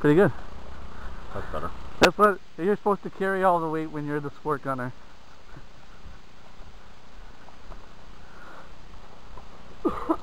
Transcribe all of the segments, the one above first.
Pretty good. That's better. That's what you're supposed to carry all the weight when you're the sport gunner.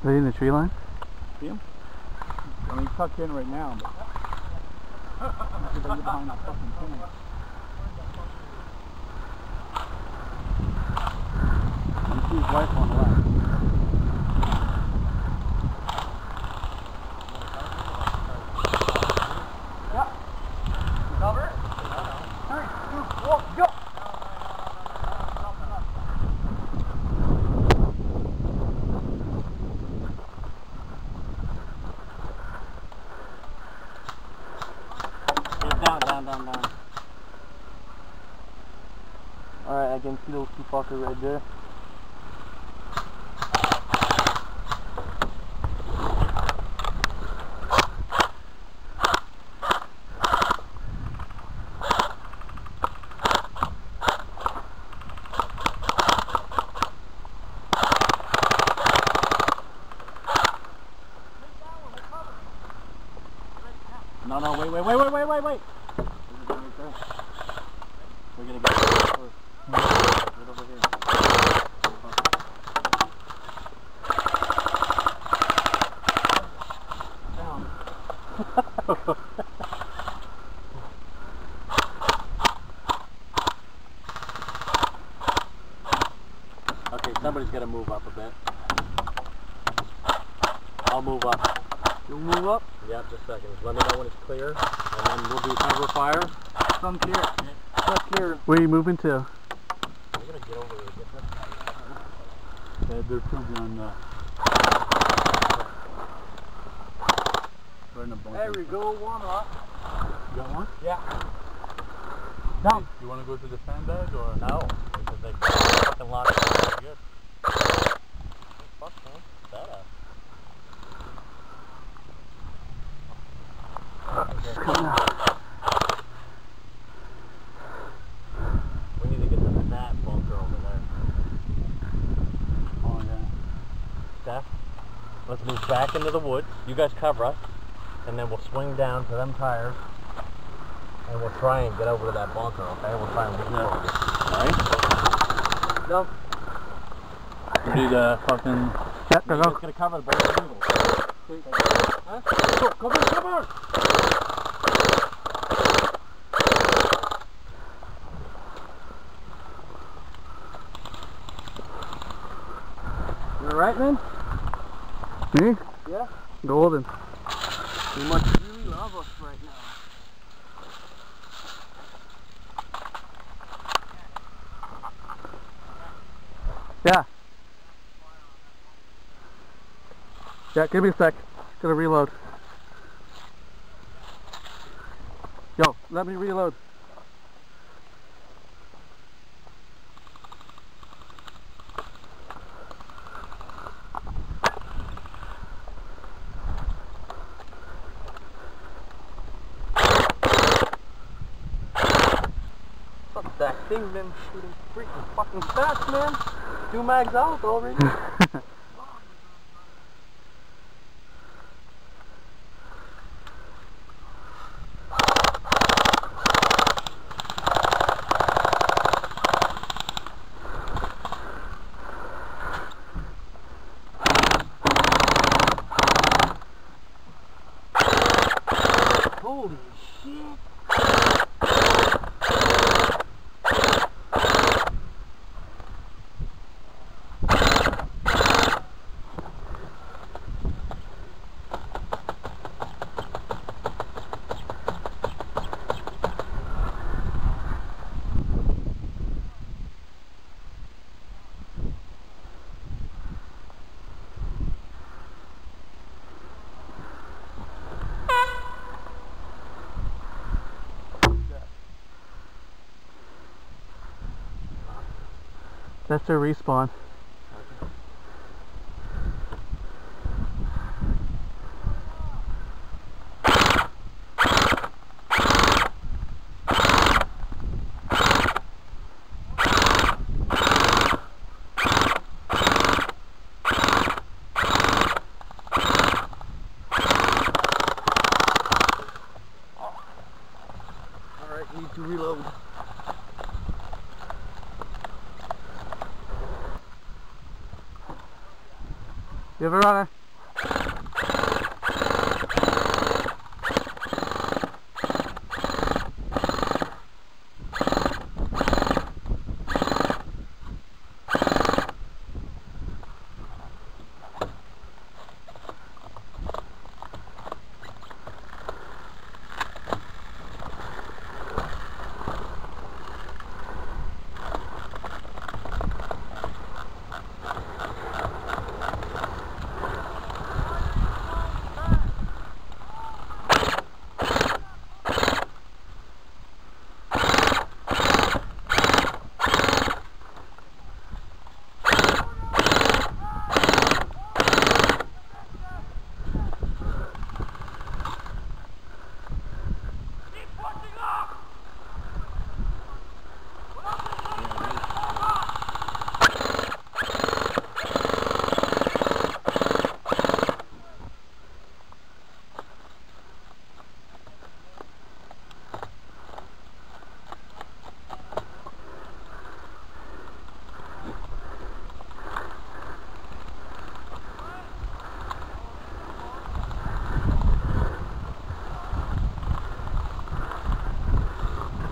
Are they in the tree line? I mean, tucked in right now, but. Behind that fucking thing. See his wife on the left. Cover. Three, two, one, go. Down, down, down, down. Alright, I can see those two fuckers right there. No, no, wait, wait, wait, wait, wait, wait, wait. We're gonna get it first. Right over here. Down. Okay, somebody's gotta move up a bit. I'll move up. You'll move up. Yep, just a second. Let me know when it's clear, and then we'll do cover fire. Some clear. Some clear. Where are you moving to? I'm gonna get over there. Get this. Yeah, they're proving on the. In the bunker. There we go, one up. You got one? Yeah. Down. You want to go to the sandbag or? No, because they fucking locked it pretty good. Fuck, man. Badass. We need to get to that bunker over there. Oh yeah. Steph, let's move back into the woods. You guys cover us, and then we'll swing down to them tires, and we'll try and get over to that bunker, okay? We'll try and get Yeah. over. Alright. No. Ready to fucking. Yeah, You're go, just go. gonna cover the bunker needles. Huh? Go, cover, cover! You alright, man? Me? Yeah. Golden. You must really love us right now. Yeah. Yeah, give me a sec. Gonna reload. Yo, let me reload. up. That thing been shooting freaking fucking fast, man. Two mags out already. Holy That's their respawn. Alright, need to reload. You have a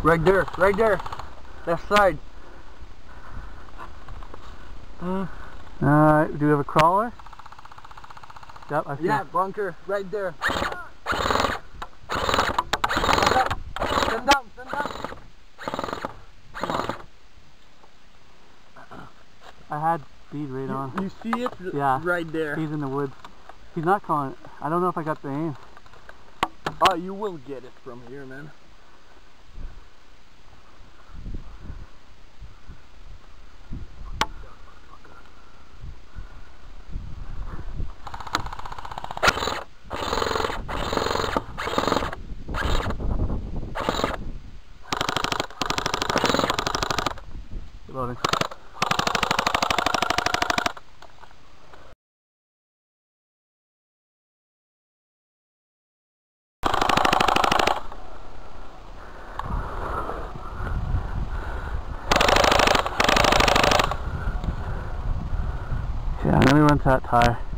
Right there, right there. Left side. Uh, do we have a crawler? Yep, I see. Yeah, bunker, right there. Stand down, stand down. I had speed right on. You, see it? Yeah. Right there. He's in the woods. He's not calling. I don't know if I got the aim. Oh, you will get it from here, man. That tire.